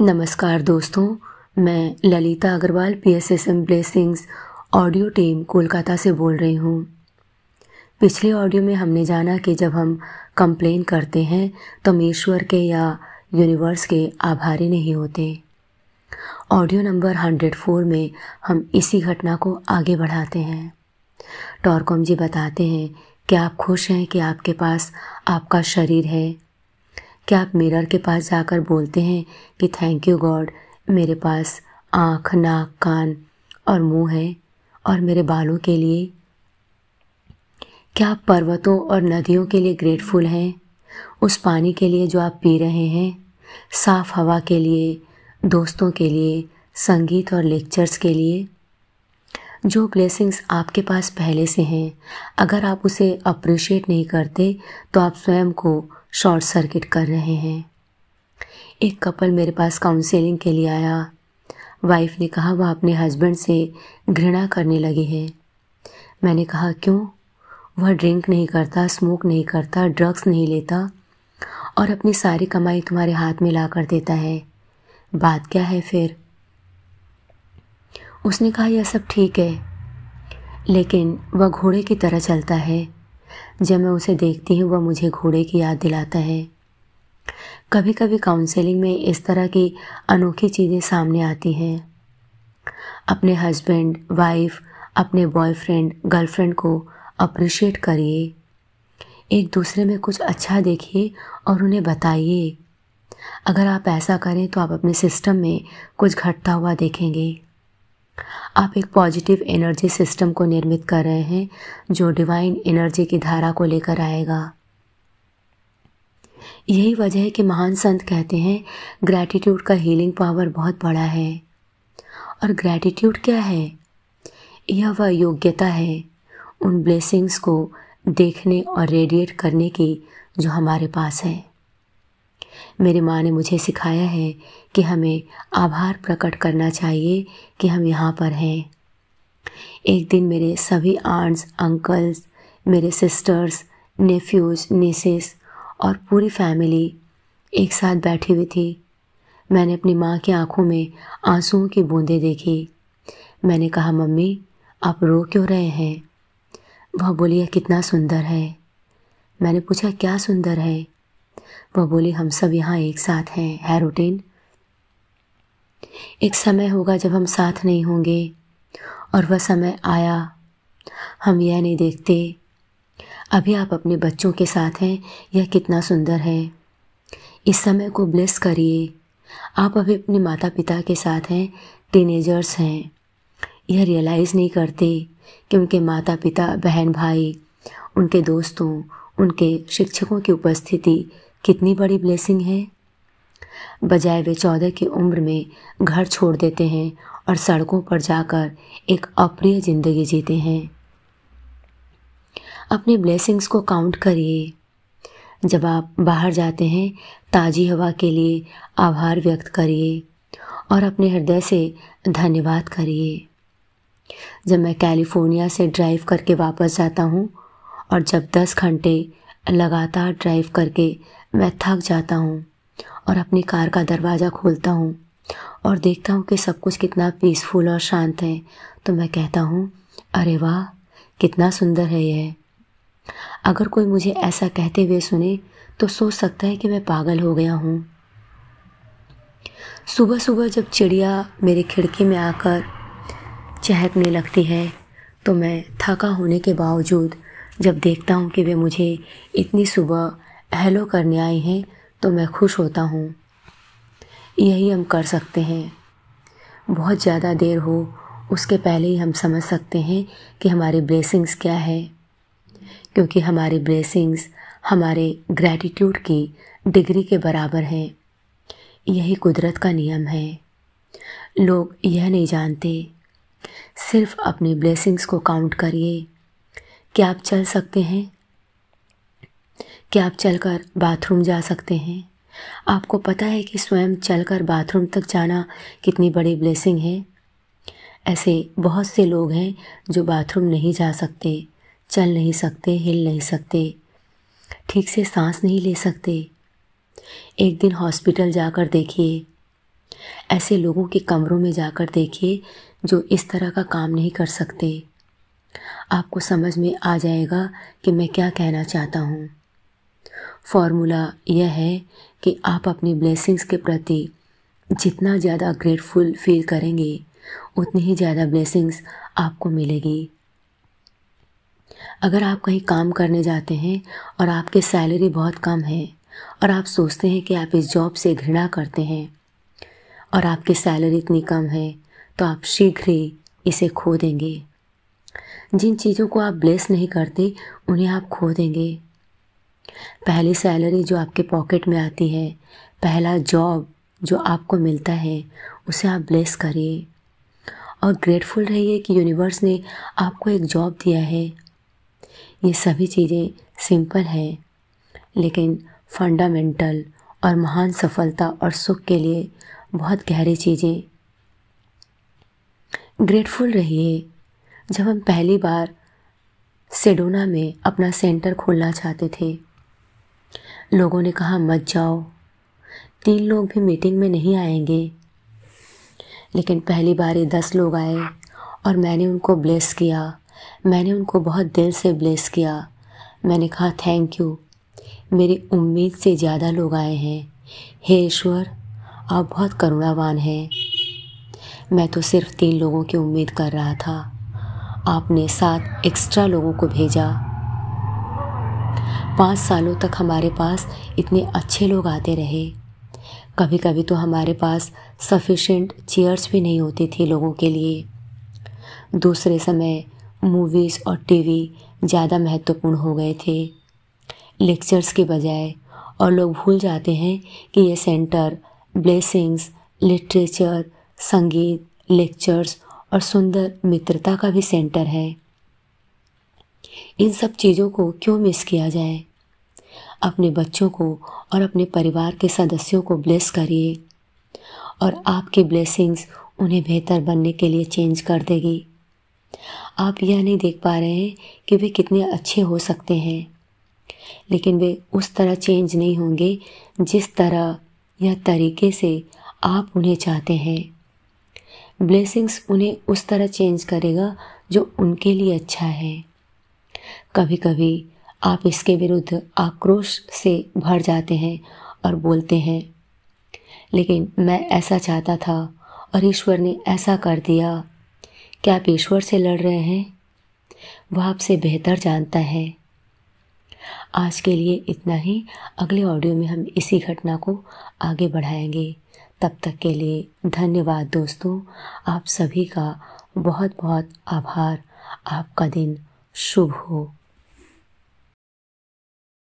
नमस्कार दोस्तों, मैं Lalita Agarwal P S S M blessings audio team Kolkata से बोल रही हूँ। पिछले ऑडियो में हमने जाना कि जब हम कंप्लेन करते हैं तो हम ईश्वर के या यूनिवर्स के आभारी नहीं होते। ऑडियो नंबर हंड्रेड फोर में हम इसी घटना को आगे बढ़ाते हैं। टॉरकॉम जी बताते हैं कि आप खुश हैं कि आपके पास आपका शरीर है। क्या आप मिरर के पास जाकर बोलते हैं कि थैंक यू गॉड मेरे पास आँख, नाक, कान और मुँह है और मेरे बालों के लिए? क्या आप पर्वतों और नदियों के लिए ग्रेटफुल हैं? उस पानी के लिए जो आप पी रहे हैं? साफ़ हवा के लिए, दोस्तों के लिए, संगीत और लेक्चर्स के लिए? जो ब्लेसिंग्स आपके पास पहले से हैं, अगर आप उसे अप्रिशिएट नहीं करते तो आप स्वयं को शॉर्ट सर्किट कर रहे हैं। एक कपल मेरे पास काउंसलिंग के लिए आया। वाइफ ने कहा, वह अपने हस्बैंड से घृणा करने लगी है। मैंने कहा, क्यों? वह ड्रिंक नहीं करता, स्मोक नहीं करता, ड्रग्स नहीं लेता और अपनी सारी कमाई तुम्हारे हाथ में ला कर देता है। बात क्या है फिर? उसने कहा, यह सब ठीक है, लेकिन वह घोड़े की तरह चलता है। जब मैं उसे देखती हूँ, वह मुझे घोड़े की याद दिलाता है। कभी कभी काउंसलिंग में इस तरह की अनोखी चीज़ें सामने आती हैं। अपने हस्बैंड वाइफ अपने बॉयफ्रेंड गर्लफ्रेंड को अप्रिशिएट करिए। एक दूसरे में कुछ अच्छा देखिए और उन्हें बताइए। अगर आप ऐसा करें तो आप अपने सिस्टम में कुछ घटता हुआ देखेंगे। आप एक पॉजिटिव एनर्जी सिस्टम को निर्मित कर रहे हैं, जो डिवाइन एनर्जी की धारा को लेकर आएगा। यही वजह है कि महान संत कहते हैं ग्रैटिट्यूड का हीलिंग पावर बहुत बड़ा है। और ग्रैटिट्यूड क्या है? यह वह योग्यता है, उन ब्लेसिंग्स को देखने और रेडिएट करने की, जो हमारे पास है। मेरी माँ ने मुझे सिखाया है कि हमें आभार प्रकट करना चाहिए कि हम यहाँ पर हैं। एक दिन मेरे सभी आंट्स अंकल्स मेरे सिस्टर्स नेफ्यूज़ नीसेस और पूरी फैमिली एक साथ बैठी हुई थी। मैंने अपनी माँ की आँखों में आंसुओं की बूंदें देखी। मैंने कहा, मम्मी, आप रो क्यों रहे हैं? वह बोली कितना सुंदर है। मैंने पूछा, क्या सुंदर है? वह बोली, हम सब यहाँ एक साथ हैं, है रूटीन? एक समय होगा जब हम साथ नहीं होंगे और वह समय आया। हम यह नहीं देखते। अभी आप अपने बच्चों के साथ हैं, यह कितना सुंदर है। इस समय को ब्लेस करिए। आप अभी अपने माता पिता के साथ हैं, टीनेजर्स हैं। यह रियलाइज़ नहीं करते कि उनके माता पिता बहन भाई उनके दोस्तों, उनके शिक्षकों की उपस्थिति कितनी बड़ी ब्लेसिंग है। बजाय वे चौदह की उम्र में घर छोड़ देते हैं और सड़कों पर जाकर एक अप्रिय ज़िंदगी जीते हैं। अपने ब्लेसिंग्स को काउंट करिए। जब आप बाहर जाते हैं, ताज़ी हवा के लिए आभार व्यक्त करिए और अपने हृदय से धन्यवाद करिए। जब मैं कैलिफ़ोर्निया से ड्राइव करके वापस जाता हूँ और जब दस घंटे लगातार ड्राइव करके मैं थक जाता हूँ और अपनी कार का दरवाज़ा खोलता हूँ और देखता हूँ कि सब कुछ कितना पीसफुल और शांत है। तो मैं कहता हूँ, अरे वाह, कितना सुंदर है यह। अगर कोई मुझे ऐसा कहते हुए सुने तो सोच सकता है कि मैं पागल हो गया हूँ। सुबह सुबह जब चिड़िया मेरे खिड़की में आकर चहकने लगती है तो मैं थका होने के बावजूद जब देखता हूँ कि वे मुझे इतनी सुबह हेलो करने आए हैं तो मैं खुश होता हूँ। यही हम कर सकते हैं। बहुत ज़्यादा देर हो, उसके पहले ही हम समझ सकते हैं कि हमारी ब्लेसिंग्स क्या है। क्योंकि हमारी ब्लेसिंग्स हमारे ग्रैटिट्यूड की डिग्री के बराबर हैं। यही कुदरत का नियम है। लोग यह नहीं जानते। सिर्फ़ अपनी ब्लेसिंग्स को काउंट करिए। क्या आप चल सकते हैं? क्या आप चलकर बाथरूम जा सकते हैं? आपको पता है कि स्वयं चलकर बाथरूम तक जाना कितनी बड़ी ब्लेसिंग है। ऐसे बहुत से लोग हैं जो बाथरूम नहीं जा सकते, चल नहीं सकते, हिल नहीं सकते, ठीक से सांस नहीं ले सकते। एक दिन हॉस्पिटल जाकर देखिए। ऐसे लोगों के कमरों में जाकर देखिए जो इस तरह का काम नहीं कर सकते। आपको समझ में आ जाएगा कि मैं क्या कहना चाहता हूँ। फॉर्मूला यह है कि आप अपनी ब्लेसिंग्स के प्रति जितना ज़्यादा ग्रेटफुल फील करेंगे, उतनी ही ज़्यादा ब्लेसिंग्स आपको मिलेगी। अगर आप कहीं काम करने जाते हैं और आपकी सैलरी बहुत कम है और आप सोचते हैं कि आप इस जॉब से घृणा करते हैं और आपकी सैलरी इतनी कम है तो आप शीघ्र ही इसे खो देंगे। जिन चीज़ों को आप ब्लेस नहीं करते, उन्हें आप खो देंगे। पहली सैलरी जो आपके पॉकेट में आती है, पहला जॉब जो आपको मिलता है, उसे आप ब्लेस करिए। और ग्रेटफुल रहिए कि यूनिवर्स ने आपको एक जॉब दिया है। ये सभी चीज़ें सिंपल हैं, लेकिन फंडामेंटल और महान सफलता और सुख के लिए बहुत गहरी चीज़ें। ग्रेटफुल रहिए। जब हम पहली बार सेडोना में अपना सेंटर खोलना चाहते थे, लोगों ने कहा, मत जाओ। तीन लोग भी मीटिंग में नहीं आएँगे। लेकिन पहली बार ये दस लोग आए और मैंने उनको ब्लेस किया। मैंने उनको बहुत दिल से ब्लेस किया। मैंने कहा, थैंक यू। मेरी उम्मीद से ज़्यादा लोग आए हैं। हे ईश्वर, आप बहुत करुणावान हैं। मैं तो सिर्फ़ तीन लोगों की उम्मीद कर रहा था। आपने सात एक्स्ट्रा लोगों को भेजा। पाँच सालों तक हमारे पास इतने अच्छे लोग आते रहे। कभी कभी तो हमारे पास सफिशेंट चेयर्स भी नहीं होती थी लोगों के लिए। दूसरे समय मूवीज़ और टीवी ज़्यादा महत्वपूर्ण हो गए थे। लेक्चर्स के बजाय और लोग भूल जाते हैं कि ये सेंटर ब्लेसिंग्स लिटरेचर संगीत लेक्चर्स और सुंदर मित्रता का भी सेंटर है। इन सब चीज़ों को क्यों मिस किया जाए? अपने बच्चों को और अपने परिवार के सदस्यों को ब्लेस करिए और आपकी ब्लेसिंग्स उन्हें बेहतर बनने के लिए चेंज कर देगी। आप यह नहीं देख पा रहे हैं कि वे कितने अच्छे हो सकते हैं, लेकिन वे उस तरह चेंज नहीं होंगे जिस तरह या तरीके से आप उन्हें चाहते हैं। ब्लेसिंग्स उन्हें उस तरह चेंज करेगा जो उनके लिए अच्छा है। कभी कभी आप इसके विरुद्ध आक्रोश से भर जाते हैं और बोलते हैं, लेकिन मैं ऐसा चाहता था और ईश्वर ने ऐसा कर दिया। क्या आप ईश्वर से लड़ रहे हैं? वह आपसे बेहतर जानता है। आज के लिए इतना ही। अगले ऑडियो में हम इसी घटना को आगे बढ़ाएँगे। तब तक के लिए धन्यवाद दोस्तों। आप सभी का बहुत बहुत आभार। आपका दिन शुभ हो।